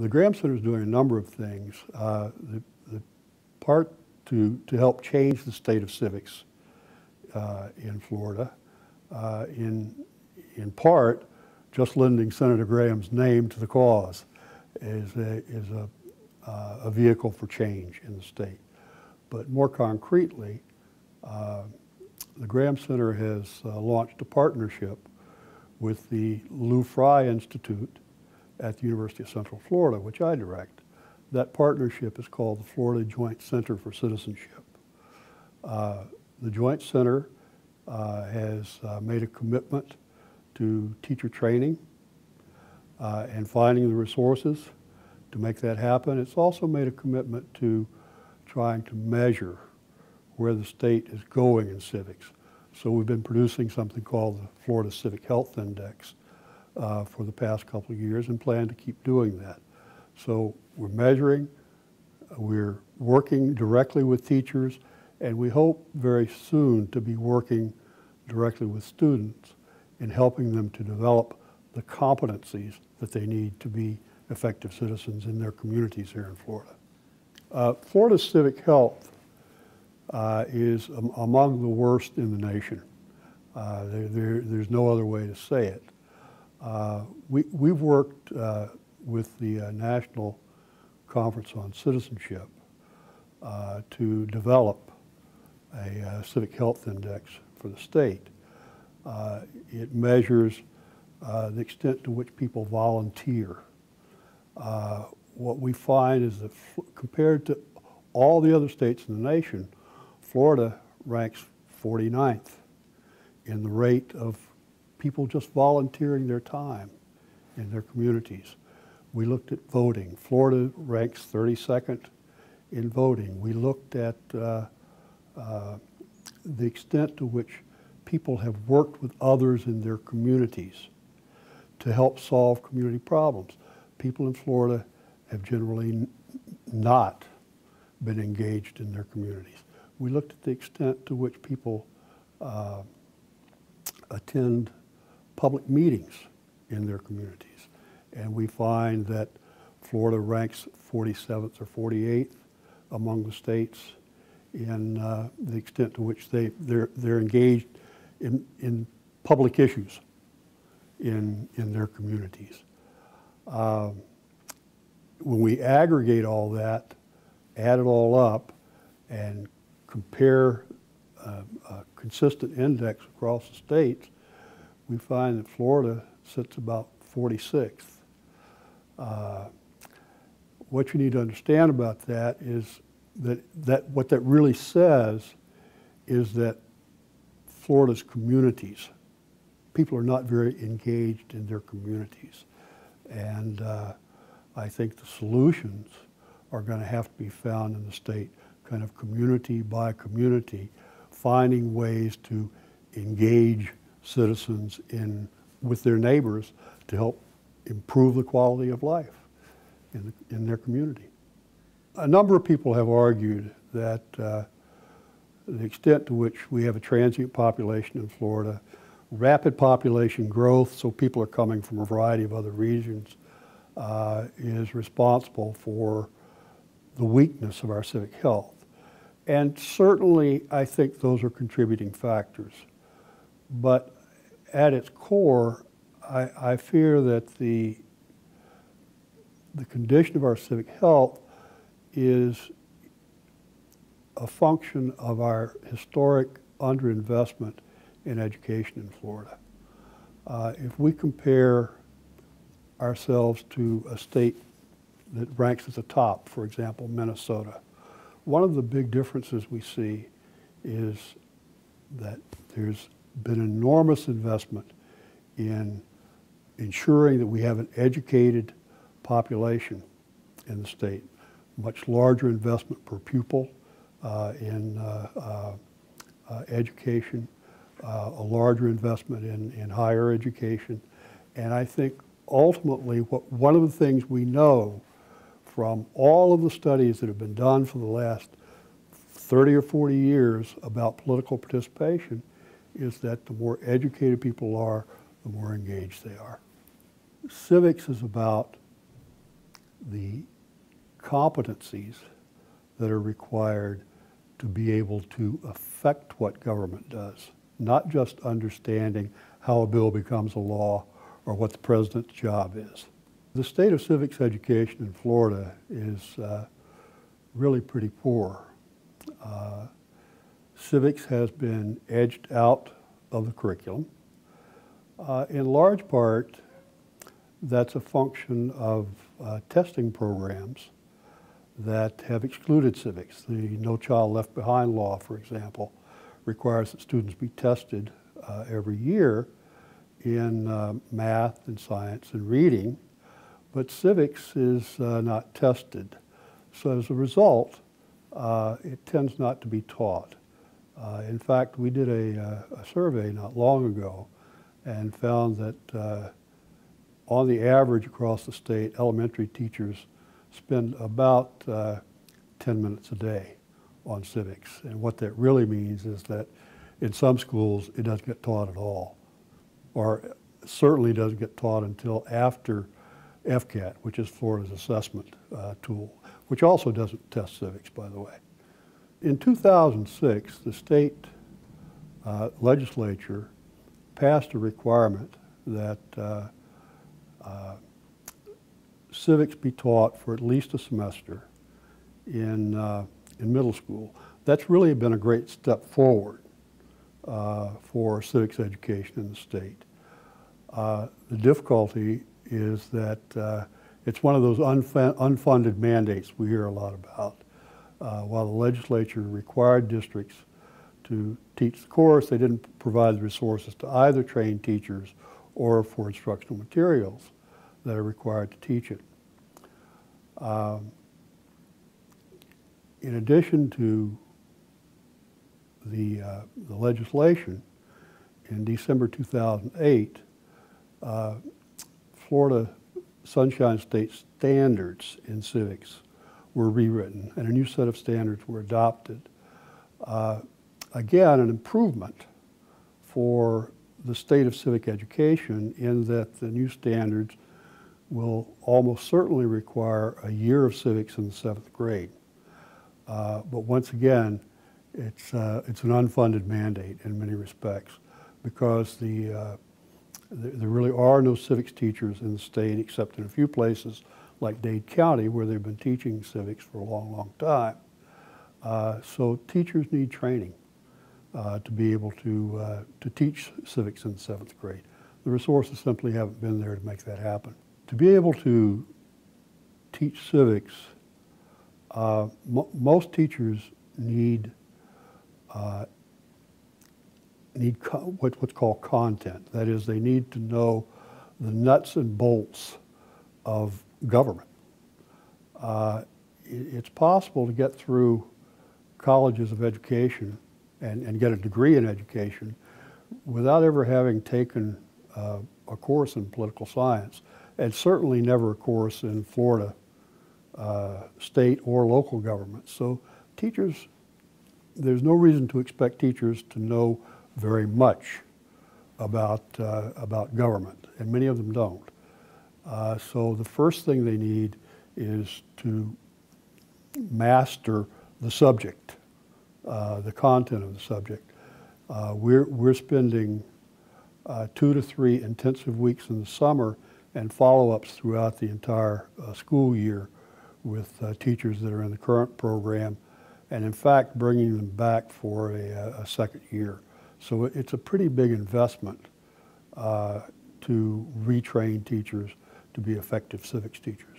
the Graham Center is doing a number of things. Uh, the, the, part to, to help change the state of civics uh, in Florida, uh, in, in part, just lending Senator Graham's name to the cause is a, is a, uh, a vehicle for change in the state. But more concretely, uh, the Graham Center has uh, launched a partnership with the Lou Frey Institute at the University of Central Florida, which I direct. That partnership is called the Florida Joint Center for Citizenship. Uh, the Joint Center uh, has uh, made a commitment to teacher training uh, and finding the resources to make that happen. It's also made a commitment to trying to measure where the state is going in civics. So we've been producing something called the Florida Civic Health Index uh, for the past couple of years and plan to keep doing that. So we're measuring, we're working directly with teachers, and we hope very soon to be working directly with students in helping them to develop the competencies that they need to be effective citizens in their communities here in Florida. Uh, Florida Civic Health uh, is among the worst in the nation. Uh, there, there, there's no other way to say it. Uh, we, we've worked uh, with the uh, National Conference on Citizenship uh, to develop a civic health index for the state. it measures the extent to which people volunteer. what we find is that compared to all the other states in the nation, Florida ranks 49th in the rate of people just volunteering their time in their communities. We looked at voting. Florida ranks 32nd in voting. We looked at uh, uh, the extent to which people have worked with others in their communities to help solve community problems. People in Florida have generally not been engaged in their communities we looked at the extent to which people uh, attend public meetings in their communities. And we find that Florida ranks 47th or 48th among the states in uh, the extent to which they, they're, they're engaged in, in public issues in, in their communities. Um, when we aggregate all that, add it all up, and compare uh, a consistent index across the states, we find that Florida sits about 46th. Uh, what you need to understand about that is that, that what that really says is that Florida's communities, people are not very engaged in their communities. And uh, I think the solutions are going to have to be found in the state kind of community by community, finding ways to engage citizens in, with their neighbors to help improve the quality of life in, the, in their community. A number of people have argued that uh, the extent to which we have a transient population in Florida, rapid population growth, so people are coming from a variety of other regions, uh, is responsible for the weakness of our civic health. And certainly, I think those are contributing factors. But at its core, I, I fear that the, the condition of our civic health is a function of our historic underinvestment in education in Florida. Uh, if we compare ourselves to a state that ranks at the top, for example, Minnesota, one of the big differences we see is that there's been enormous investment in ensuring that we have an educated population in the state, much larger investment per pupil uh, in uh, uh, uh education, uh, a larger investment in, in higher education. And I think ultimately what, one of the things we know from all of the studies that have been done for the last 30 or 40 years about political participation is that the more educated people are, the more engaged they are. Civics is about the competencies that are required to be able to affect what government does, not just understanding how a bill becomes a law or what the president's job is. The state of civics education in Florida is uh, really pretty poor. Uh, civics has been edged out of the curriculum. Uh, in large part, that's a function of uh, testing programs that have excluded civics. The No Child Left Behind law, for example, requires that students be tested uh, every year in uh, math and science and reading, but civics is uh, not tested. So as a result, uh, it tends not to be taught. Uh, in fact, we did a, uh, a, survey not long ago and found that on the average across the state, elementary teachers spend about uh, 10 minutes a day on civics. And what that really means is that in some schools it doesn't get taught at all, or certainly doesn't get taught until after FCAT, which is Florida's assessment uh, tool, which also doesn't test civics, by the way. In 2006, the state uh, legislature passed a requirement that uh, uh civics be taught for at least a semester in, uh, in middle school. That's really been a great step forward uh, for civics education in the state. Uh, the difficulty is that it's one of those unf unfunded mandates we hear a lot about. Uh, while the legislature required districts to teach the course, they didn't provide the resources to either train teachers or for instructional materials that are required to teach it. Um, in addition to the, uh, the legislation, in December 2008, uh, Florida Sunshine State standards in civics were rewritten and a new set of standards were adopted. Uh, again, an improvement for the state of civic education in that the new standards will almost certainly require a year of civics in the seventh grade. Uh, but once again, it's, uh, it's an unfunded mandate in many respects because the, uh, th there really are no civics teachers in the state except in a few places like Dade County where they've been teaching civics for a long, long time. Uh, so teachers need training uh, to be able to, uh, to teach civics in seventh grade. The resources simply haven't been there to make that happen. To be able to teach civics, uh, most teachers need uh, need what, what's called content. That is, they need to know the nuts and bolts of government. Uh, it, it's possible to get through colleges of education and, and get a degree in education without ever having taken uh, a course in political science and certainly never a course in Florida uh, state or local government. So teachers, there's no reason to expect teachers to know very much about, uh, about government, and many of them don't. Uh, so the first thing they need is to master the subject, uh, the content of the subject. Uh, we're, we're spending uh, two to three intensive weeks in the summer and follow-ups throughout the entire uh, school year with uh, teachers that are in the current program, and in fact bringing them back for a, a second year. So it's a pretty big investment to retrain teachers to be effective civics teachers.